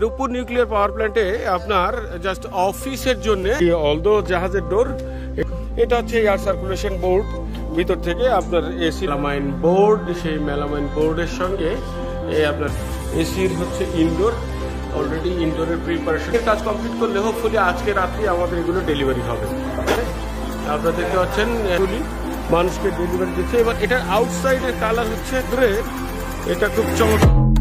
Rooppur nuclear power প্ল্যান্টে আপনার just অফিসের জন্য অলদো জাহাজের ডোর এটা হচ্ছে এয়ার সার্কুলেশন বোর্ড ভিতর থেকে আপনার এসি মেলামাইন বোর্ড সেই মেলামাইন বোর্ডের সঙ্গে এই আপনার এসির হচ্ছে ইনডোর অলরেডি ইনডোরের প্রিপারেশনের কাজ কমপ্লিট করলে হোপফুলি আজকে রাত্রি আমাদের এগুলো ডেলিভারি হবে। আপনারা দেখতে পাচ্ছেন এগুলি মানুষকে ডেলিভারি দিচ্ছে। এবার এটার আউটসাইডের কালার হচ্ছে গ্রে এটা খুব চমৎকার।